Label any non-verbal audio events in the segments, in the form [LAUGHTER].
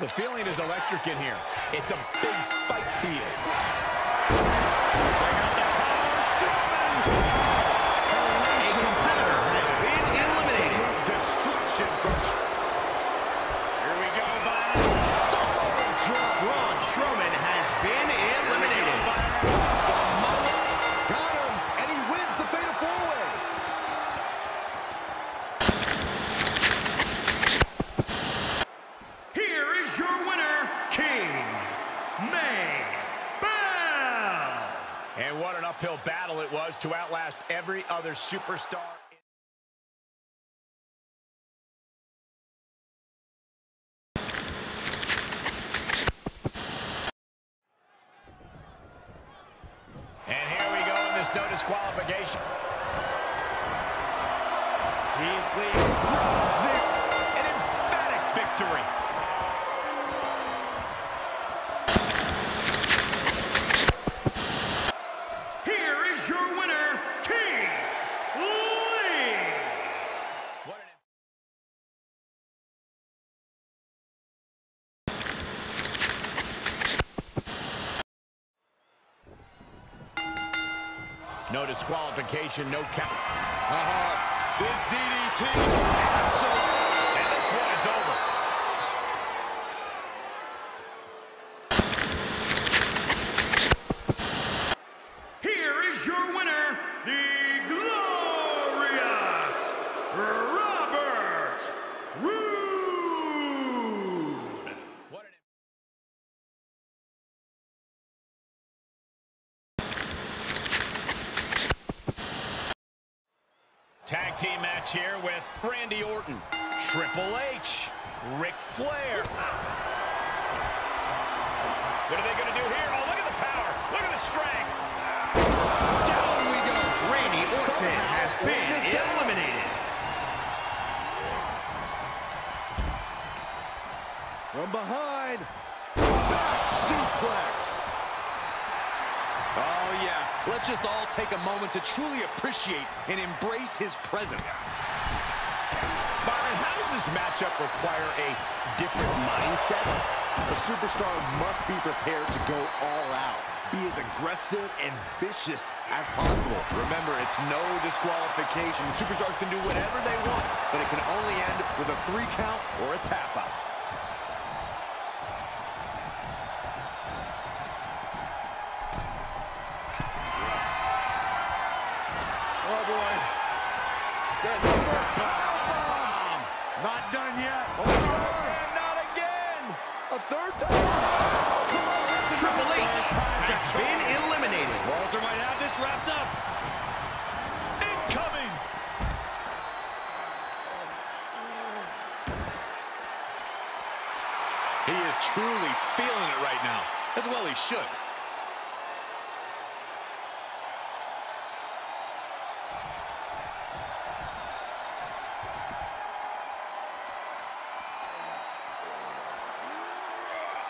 The feeling is electric in here. It's a big fight field. To outlast every other superstar. Disqualification, no count. Uh-huh. This DDT. What are they going to do here? Oh, look at the power. Look at the strength. Down we go. Randy Orton has been eliminated. From behind, back suplex. Oh, yeah. Let's just all take a moment to truly appreciate and embrace his presence. Byron, how does this matchup require a different mindset? A superstar must be prepared to go all out. Be as aggressive and vicious as possible. Remember, it's no disqualification. Superstars can do whatever they want, but it can only end with a three count or a tap out. Up. Incoming. He is truly feeling it right now. As well he should.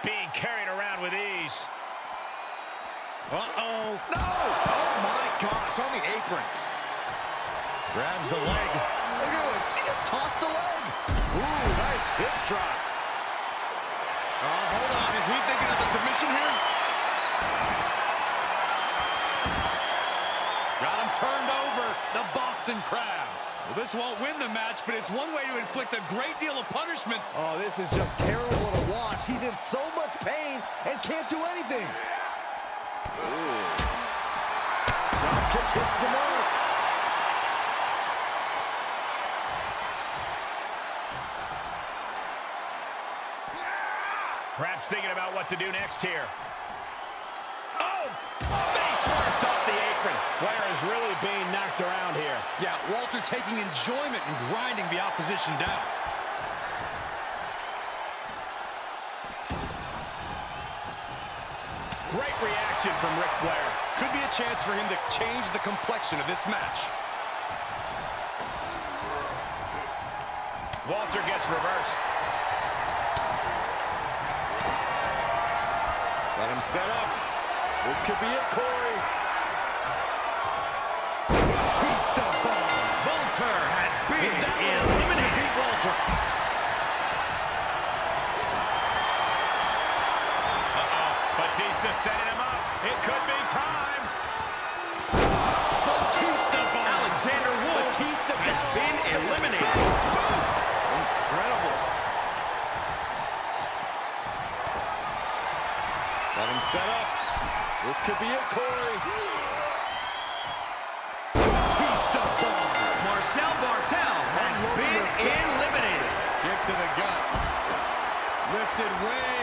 Being carried around with ease. Uh-oh. No. Oh, my gosh. On the apron. Grabs the leg. Look at this. He just tossed the leg. Ooh, nice hip drop. Oh, hold on. Is he thinking of a submission here? Got him turned over. The Boston Crab. Well, this won't win the match, but it's one way to inflict a great deal of punishment. Oh, this is just terrible to watch. He's in so much pain and can't do anything. Drop kick hits the mark. Perhaps thinking about what to do next here. Oh! Face first off the apron. Flair is really being knocked around here. Yeah, Walter taking enjoyment and grinding the opposition down. Great reaction from Ric Flair. Could be a chance for him to change the complexion of this match. Walter gets reversed. Let him set up. This could be it, Corey. Batista Got him set up. This could be it, Corey. Batista Marcel Barthel has been eliminated. Kick to the gut. Lifted way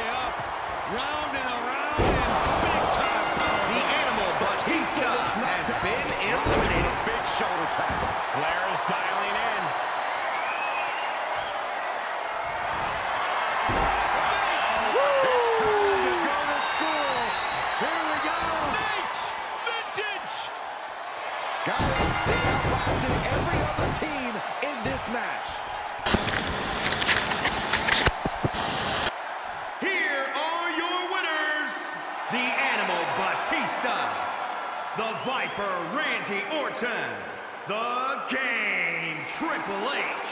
Got it. They outlasted every other team in this match. Here are your winners, the Animal Batista, the Viper Randy Orton, the Game Triple H,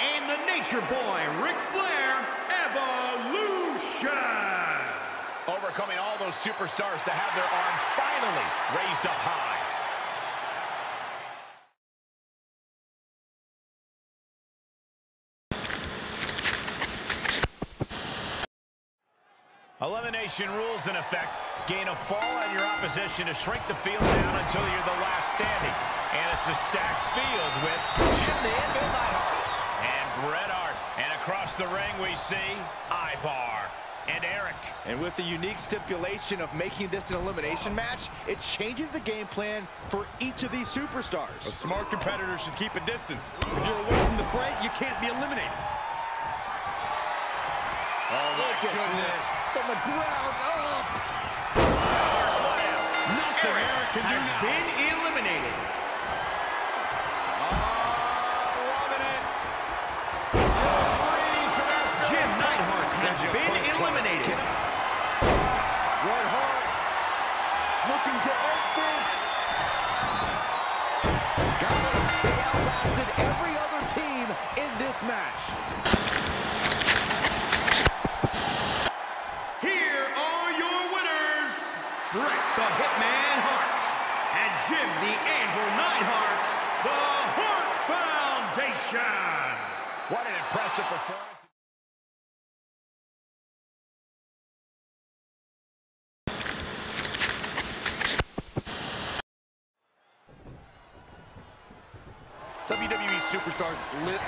and the Nature Boy Ric Flair Evolution. Overcoming all those superstars to have their arm finally raised up high. Elimination rules in effect. Gain a fall on your opposition to shrink the field down until you're the last standing. And it's a stacked field with Jim the Anvil Neidhart and Bret Hart. And across the ring we see Ivar and Erik. And with the unique stipulation of making this an elimination match, it changes the game plan for each of these superstars. A smart competitor should keep a distance. If you're away from the fray, you can't be eliminated. Oh, my Look at goodness. From the ground up. Nothing Erik can do has now. been eliminated. Oh, Jim Neidhart has been eliminated. Bret Hart looking to end this. Got it. They outlasted every other team in this match. Jim the Anvil Neidhart, the Hart Foundation. What an impressive performance. WWE superstars lit.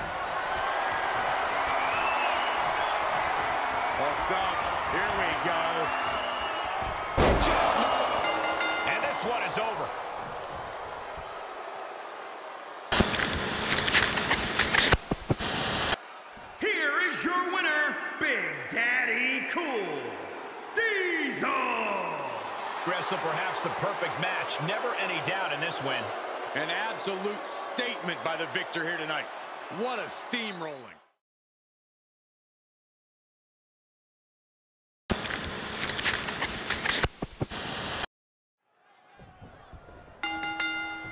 Hooked up. Here we go. And this one is over. Wrestle perhaps the perfect match. Never any doubt in this win. An absolute statement by the victor here tonight. What a steamrolling.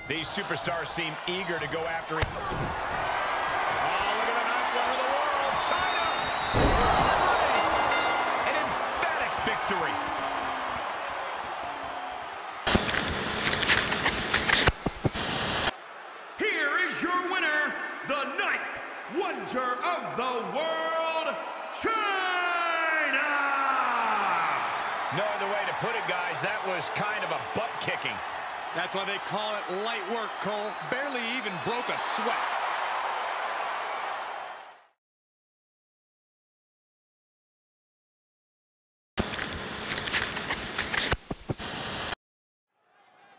These superstars seem eager to go after him. Oh, look at the wonder of the world, Chyna! An emphatic victory. Here is your winner, the ninth wonder of the world, Chyna. No other way to put it, guys. That was kind of a That's why they call it light work, Cole. Barely even broke a sweat.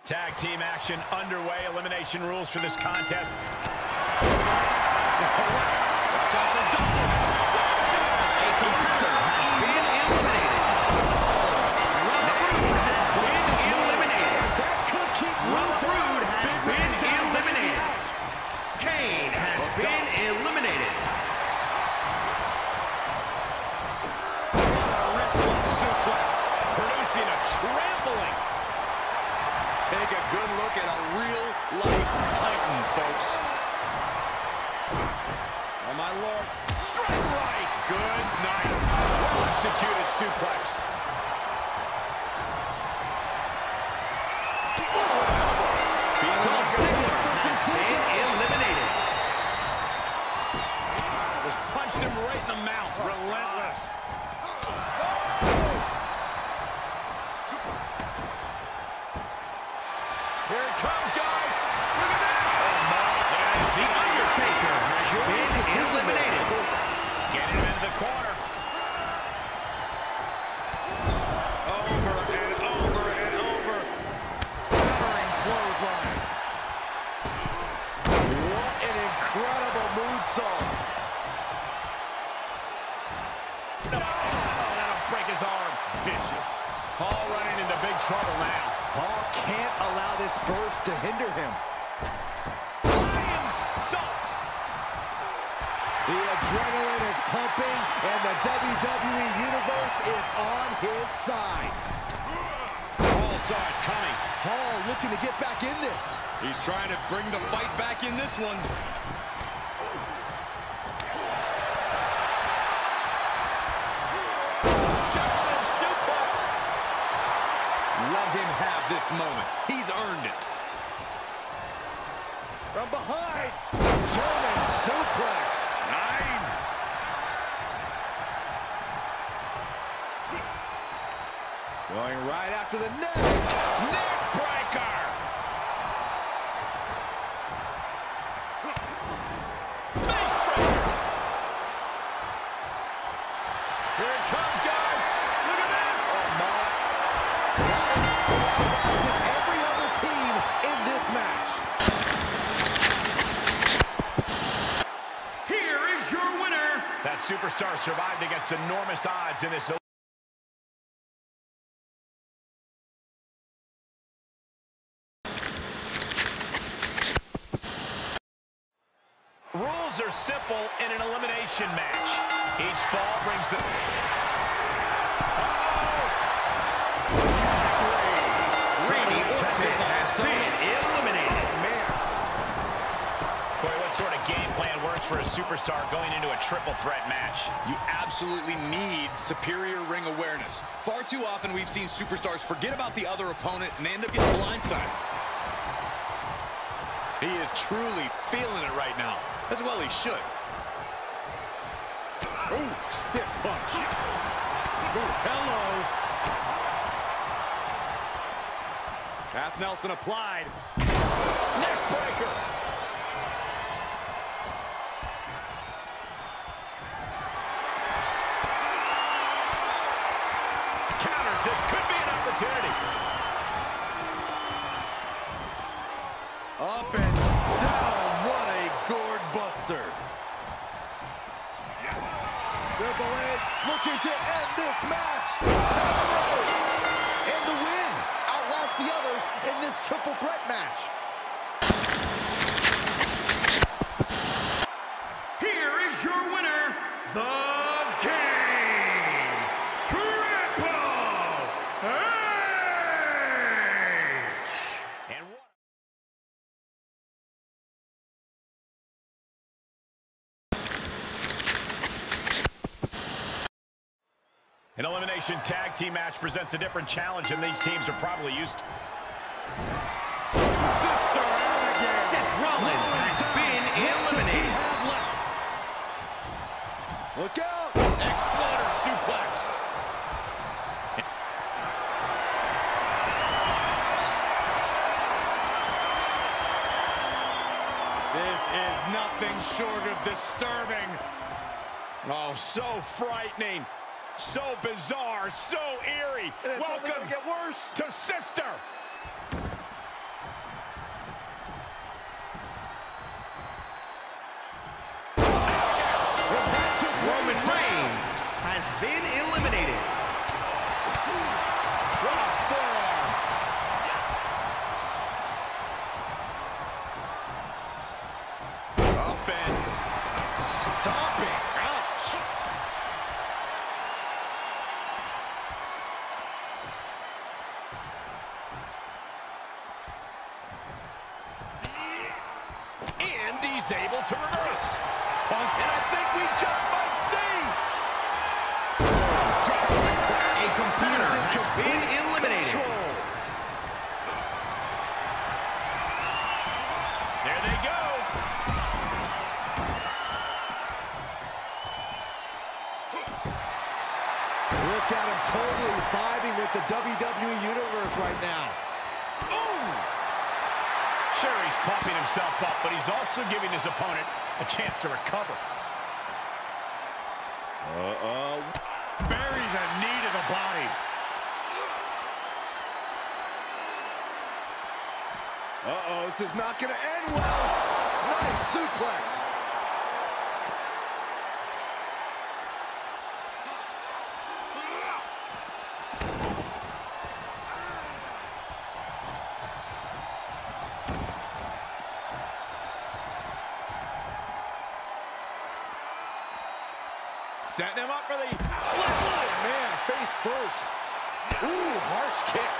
Tag team action underway. Elimination rules for this contest. [LAUGHS] punched him right in the mouth. Relentless. Here it comes, guys. Look at this. The Undertaker has been eliminated. Getting him into the corner. Over and over and over. Hammering clotheslines. What an incredible moonsault. Oh, that'll break his arm. Vicious. Paul running into big trouble now. Paul can't allow this burst to hinder him. Lionsault. The adrenaline is pumping, and the WWE Universe is on his side. All saw it coming. Hall looking to get back in this. He's trying to bring the fight back in this one. This moment. He's earned it. From behind, German suplex. Nine. Going right after the neck. Neck breaker. Face breaker. Here it comes, guys. Look at this. Oh, my. Superstar survived against enormous odds in this Rules are simple in an elimination match. Each fall brings the... Oh! Randy Orton has been eliminated. Man, Boy, what sort of game for a superstar going into a triple threat match? You absolutely need superior ring awareness. Far too often we've seen superstars forget about the other opponent and they end up getting blindsided. He is truly feeling it right now. As well he should. ooh, stiff punch. Hello. Half Nelson applied. Neck opportunity. Up and down. What a gourd buster. Triple H looking to end this match. And the win. Outlast the others in this triple threat match. Here is your winner, The Game, Triple H. And what? An elimination tag team match presents a different challenge than these teams are probably used to. Sister Abigail. Seth Rollins has been eliminated. Look out. Exploder suplex. This is nothing short of disturbing. Oh, so frightening. So bizarre. So eerie. And Welcome gonna get worse. to Sister. And that took Roman Reigns has been eliminated. Himself up, but he's also giving his opponent a chance to recover. Uh-oh. Buries a knee to the body. Uh-oh, this is not going to end well. Nice suplex. Setting him up for the Oh, man, face first. Ooh, harsh kick.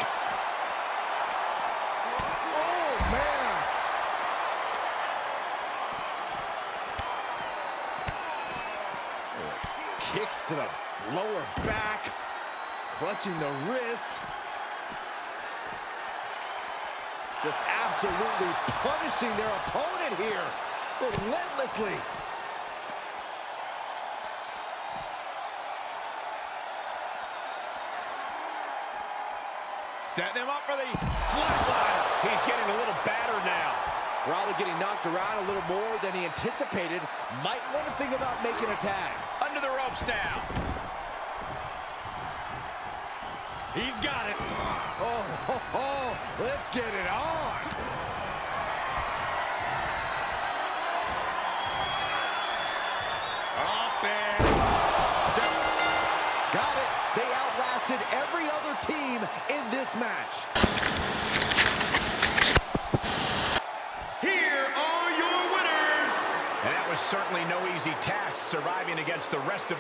Oh, man. Kicks to the lower back. Clutching the wrist. Just absolutely punishing their opponent here. Relentlessly. Setting him up for the flatline. He's getting a little battered now. Probably getting knocked around a little more than he anticipated. Might want to think about making a tag. Under the ropes now. He's got it. Oh, ho, ho, let's get it on. Up and Got it. They outlasted every other team in this match. Certainly no easy task surviving against the rest of